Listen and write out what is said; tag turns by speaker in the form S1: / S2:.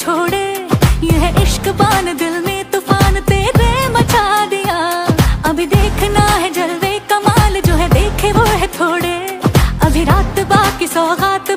S1: छोड़े। यह इश्क बान दिल ने तूफ़ान तेरे मचा दिया। अभी देखना है जलवे कमाल, जो है देखे वो है थोड़े। अभी रात बाकी सौगात